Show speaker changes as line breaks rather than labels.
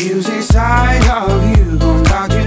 music side of you.